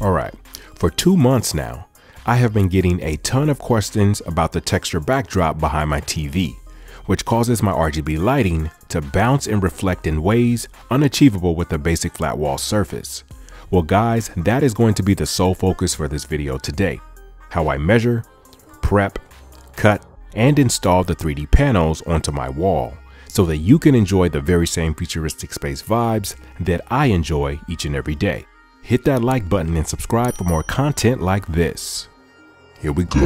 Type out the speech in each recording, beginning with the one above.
Alright, for two months now, I have been getting a ton of questions about the texture backdrop behind my TV, which causes my RGB lighting to bounce and reflect in ways unachievable with a basic flat wall surface. Well guys, that is going to be the sole focus for this video today. How I measure, prep, cut, and install the 3D panels onto my wall so that you can enjoy the very same futuristic space vibes that I enjoy each and every day. Hit that like button and subscribe for more content like this. Here we go.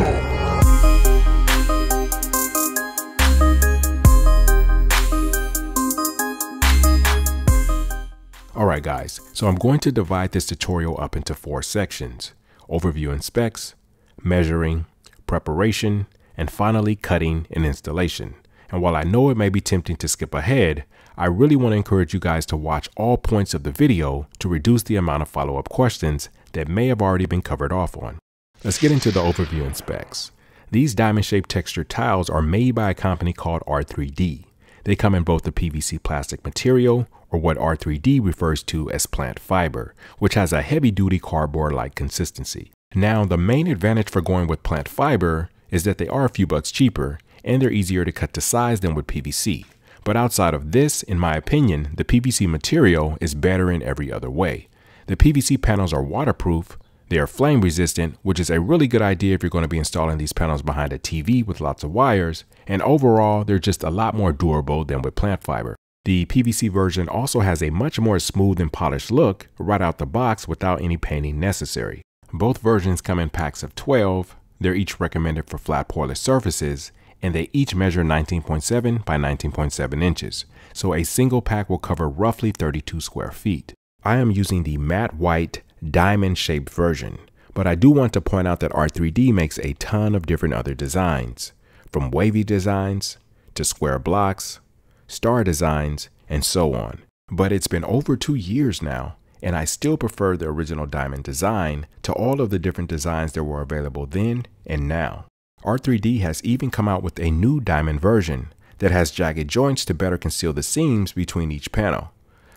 Alright guys, so I'm going to divide this tutorial up into four sections. Overview and specs, measuring, preparation, and finally cutting and installation. And while I know it may be tempting to skip ahead, I really want to encourage you guys to watch all points of the video to reduce the amount of follow-up questions that may have already been covered off on. Let's get into the overview and specs. These diamond-shaped textured tiles are made by a company called Art3D. They come in both the PVC plastic material or what Art3D refers to as plant fiber, which has a heavy-duty cardboard-like consistency. Now, the main advantage for going with plant fiber is that they are a few bucks cheaper and they're easier to cut to size than with PVC. But outside of this, in my opinion, the PVC material is better in every other way. The PVC panels are waterproof, they are flame resistant, which is a really good idea if you're going to be installing these panels behind a TV with lots of wires, and overall, they're just a lot more durable than with plant fiber. The PVC version also has a much more smooth and polished look right out the box without any painting necessary. Both versions come in packs of 12, they're each recommended for flat poreless surfaces, and they each measure 19.7 by 19.7 inches, so a single pack will cover roughly 32 square feet. I am using the matte white diamond shaped version, but I do want to point out that Art3D makes a ton of different other designs, from wavy designs to square blocks, star designs, and so on. But it's been over two years now, and I still prefer the original diamond design to all of the different designs that were available then and now. Art3D has even come out with a new diamond version that has jagged joints to better conceal the seams between each panel.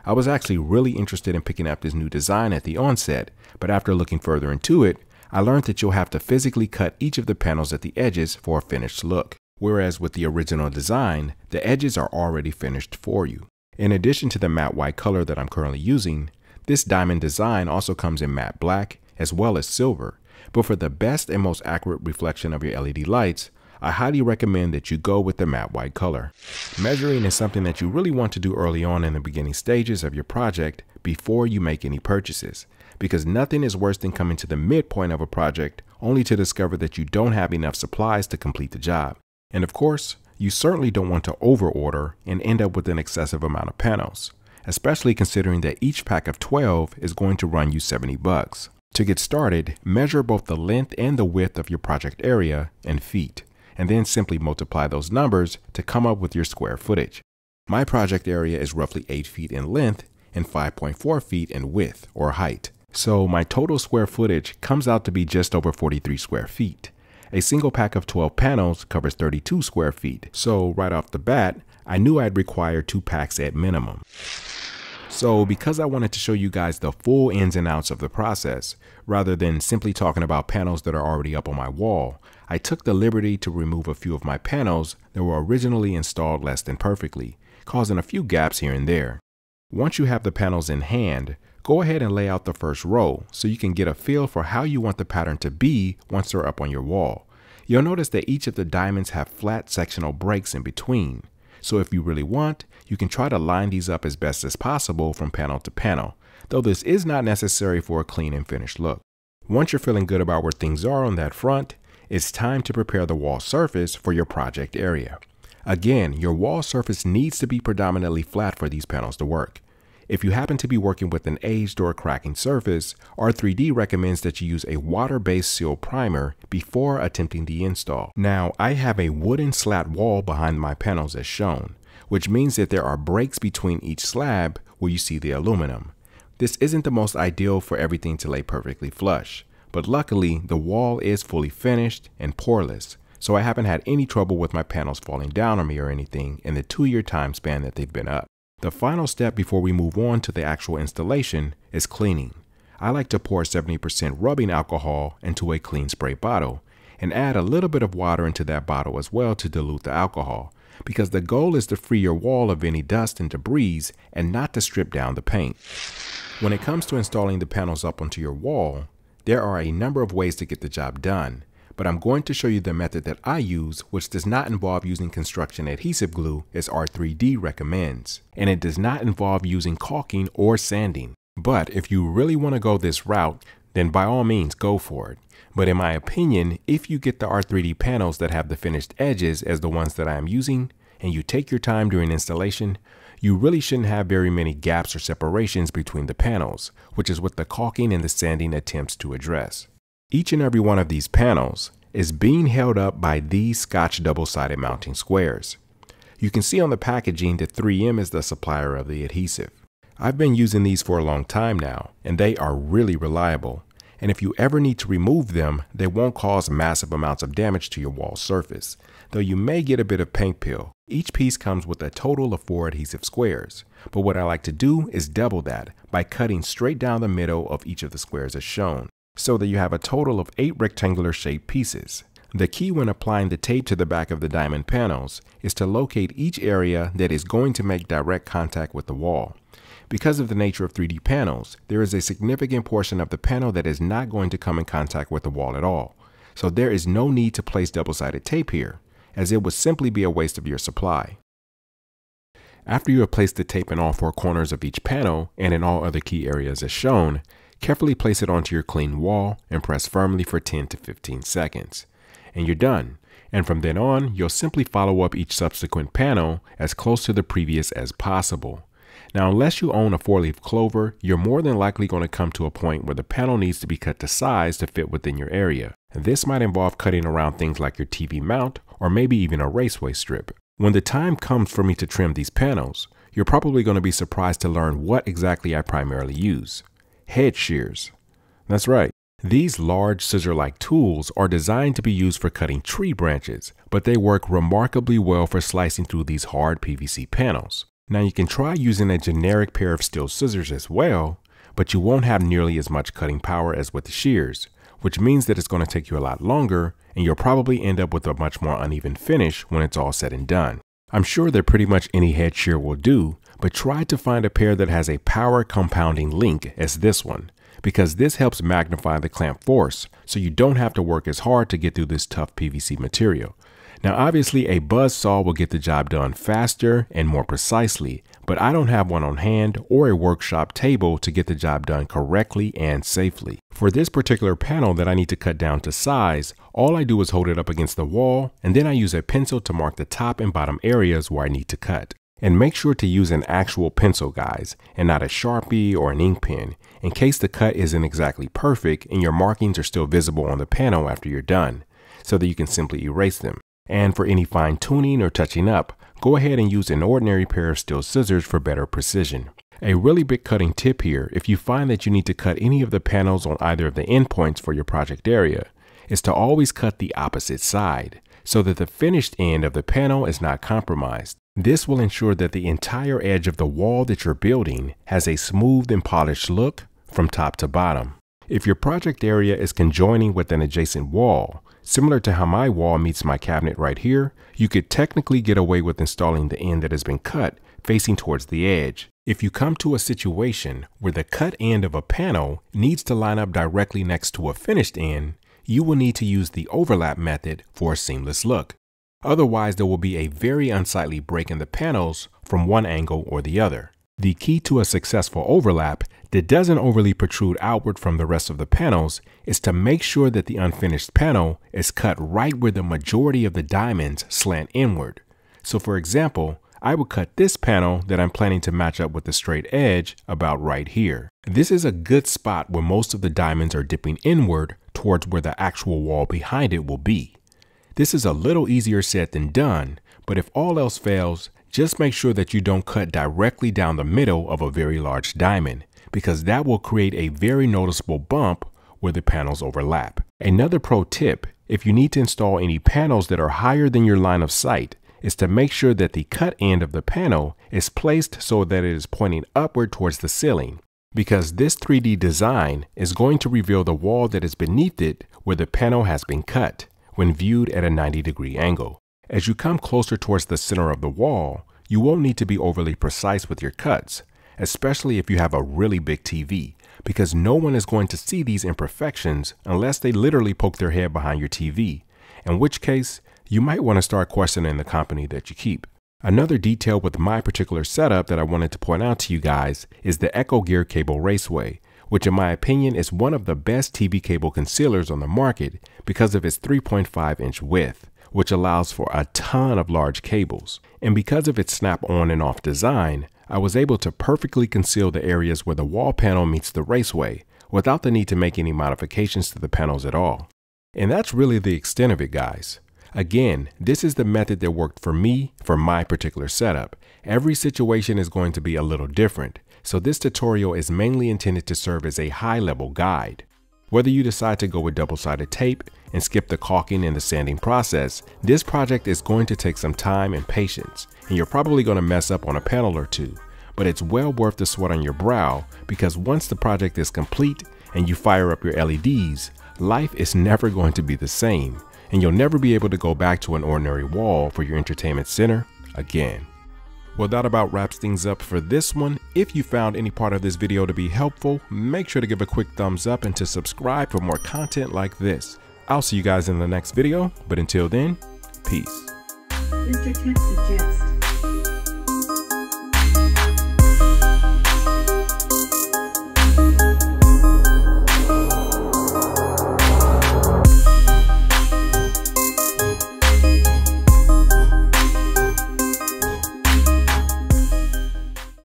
I was actually really interested in picking up this new design at the onset, but after looking further into it, I learned that you'll have to physically cut each of the panels at the edges for a finished look, whereas with the original design, the edges are already finished for you. In addition to the matte white color that I'm currently using, this diamond design also comes in matte black as well as silver, but for the best and most accurate reflection of your LED lights, Uh, I highly recommend that you go with the matte white color. Measuring is something that you really want to do early on in the beginning stages of your project before you make any purchases, because nothing is worse than coming to the midpoint of a project only to discover that you don't have enough supplies to complete the job. And of course, you certainly don't want to overorder and end up with an excessive amount of panels, especially considering that each pack of 12 is going to run you 70 bucks. To get started, measure both the length and the width of your project area in feet, and then simply multiply those numbers to come up with your square footage. My project area is roughly 8 feet in length and 5.4 feet in width or height. So my total square footage comes out to be just over 43 square feet. A single pack of 12 panels covers 32 square feet. So right off the bat, I knew I'd require two packs at minimum. So because I wanted to show you guys the full ins and outs of the process, rather than simply talking about panels that are already up on my wall, I took the liberty to remove a few of my panels that were originally installed less than perfectly, causing a few gaps here and there. Once you have the panels in hand, go ahead and lay out the first row so you can get a feel for how you want the pattern to be once they're up on your wall. You'll notice that each of the diamonds have flat sectional breaks in between. So if you really want, you can try to line these up as best as possible from panel to panel, though this is not necessary for a clean and finished look. Once you're feeling good about where things are on that front, it's time to prepare the wall surface for your project area. Again, your wall surface needs to be predominantly flat for these panels to work. If you happen to be working with an aged or cracking surface, Art3D recommends that you use a water-based seal primer before attempting the install. Now, I have a wooden slat wall behind my panels as shown, which means that there are breaks between each slab where you see the aluminum. This isn't the most ideal for everything to lay perfectly flush, but luckily the wall is fully finished and poreless, so I haven't had any trouble with my panels falling down on me or anything in the two year time span that they've been up. The final step before we move on to the actual installation is cleaning. I like to pour 70% rubbing alcohol into a clean spray bottle and add a little bit of water into that bottle as well to dilute the alcohol because the goal is to free your wall of any dust and debris and not to strip down the paint. When it comes to installing the panels up onto your wall, there are a number of ways to get the job done, but I'm going to show you the method that I use, which does not involve using construction adhesive glue as Art3D recommends, and it does not involve using caulking or sanding. But if you really want to go this route, then by all means go for it. But in my opinion, if you get the Art3D panels that have the finished edges as the ones that I am using, and you take your time during installation, you really shouldn't have very many gaps or separations between the panels, which is what the caulking and the sanding attempts to address. Each and every one of these panels is being held up by these Scotch double-sided mounting squares. You can see on the packaging that 3M is the supplier of the adhesive. I've been using these for a long time now, and they are really reliable. And if you ever need to remove them, they won't cause massive amounts of damage to your wall surface, though you may get a bit of paint peel. Each piece comes with a total of four adhesive squares, but what I like to do is double that by cutting straight down the middle of each of the squares as shown so that you have a total of 8 rectangular shaped pieces. The key when applying the tape to the back of the diamond panels is to locate each area that is going to make direct contact with the wall. Because of the nature of 3D panels, there is a significant portion of the panel that is not going to come in contact with the wall at all. So there is no need to place double-sided tape here, as it would simply be a waste of your supply. After you have placed the tape in all four corners of each panel and in all other key areas as shown, Carefully place it onto your clean wall and press firmly for 10 to 15 seconds. And you're done. And from then on, you'll simply follow up each subsequent panel as close to the previous as possible. Now, unless you own a four-leaf clover, you're more than likely going to come to a point where the panel needs to be cut to size to fit within your area. And this might involve cutting around things like your TV mount or maybe even a raceway strip. When the time comes for me to trim these panels, you're probably going to be surprised to learn what exactly I primarily use hedge shears. That's right. These large scissor-like tools are designed to be used for cutting tree branches, but they work remarkably well for slicing through these hard PVC panels. Now you can try using a generic pair of steel scissors as well, but you won't have nearly as much cutting power as with the shears, which means that it's going to take you a lot longer and you'll probably end up with a much more uneven finish when it's all said and done. I'm sure that pretty much any hedge shear will do, but try to find a pair that has a power compounding link as this one, because this helps magnify the clamp force so you don't have to work as hard to get through this tough PVC material. Now obviously a buzz saw will get the job done faster and more precisely, but I don't have one on hand or a workshop table to get the job done correctly and safely. For this particular panel that I need to cut down to size, all I do is hold it up against the wall and then I use a pencil to mark the top and bottom areas where I need to cut. And make sure to use an actual pencil guys and not a Sharpie or an ink pen in case the cut isn't exactly perfect and your markings are still visible on the panel after you're done so that you can simply erase them. And for any fine tuning or touching up, go ahead and use an ordinary pair of steel scissors for better precision. A really big cutting tip here, if you find that you need to cut any of the panels on either of the endpoints for your project area, is to always cut the opposite side so that the finished end of the panel is not compromised. This will ensure that the entire edge of the wall that you're building has a smooth and polished look from top to bottom. If your project area is conjoining with an adjacent wall, similar to how my wall meets my cabinet right here, you could technically get away with installing the end that has been cut facing towards the edge. If you come to a situation where the cut end of a panel needs to line up directly next to a finished end, you will need to use the overlap method for a seamless look. Otherwise, there will be a very unsightly break in the panels from one angle or the other. The key to a successful overlap that doesn't overly protrude outward from the rest of the panels is to make sure that the unfinished panel is cut right where the majority of the diamonds slant inward. So for example, I would cut this panel that I'm planning to match up with the straight edge about right here. This is a good spot where most of the diamonds are dipping inward towards where the actual wall behind it will be. This is a little easier said than done, but if all else fails, just make sure that you don't cut directly down the middle of a very large diamond, because that will create a very noticeable bump where the panels overlap. Another pro tip, if you need to install any panels that are higher than your line of sight, is to make sure that the cut end of the panel is placed so that it is pointing upward towards the ceiling, because this 3D design is going to reveal the wall that is beneath it where the panel has been cut when viewed at a 90 degree angle. As you come closer towards the center of the wall, you won't need to be overly precise with your cuts, especially if you have a really big TV, because no one is going to see these imperfections unless they literally poke their head behind your TV, in which case you might want to start questioning the company that you keep. Another detail with my particular setup that I wanted to point out to you guys is the Echo Gear Cable Raceway, which in my opinion is one of the best TV cable concealers on the market because of its 3.5 inch width, which allows for a ton of large cables. And because of its snap on and off design, I was able to perfectly conceal the areas where the wall panel meets the raceway without the need to make any modifications to the panels at all. And that's really the extent of it guys. Again, this is the method that worked for me for my particular setup. Every situation is going to be a little different, so this tutorial is mainly intended to serve as a high level guide. Whether you decide to go with double-sided tape and skip the caulking and the sanding process, this project is going to take some time and patience, and you're probably going to mess up on a panel or two, but it's well worth the sweat on your brow because once the project is complete and you fire up your LEDs, life is never going to be the same, and you'll never be able to go back to an ordinary wall for your entertainment center again. Well, that about wraps things up for this one. If you found any part of this video to be helpful, make sure to give a quick thumbs up and to subscribe for more content like this. I'll see you guys in the next video, but until then, peace.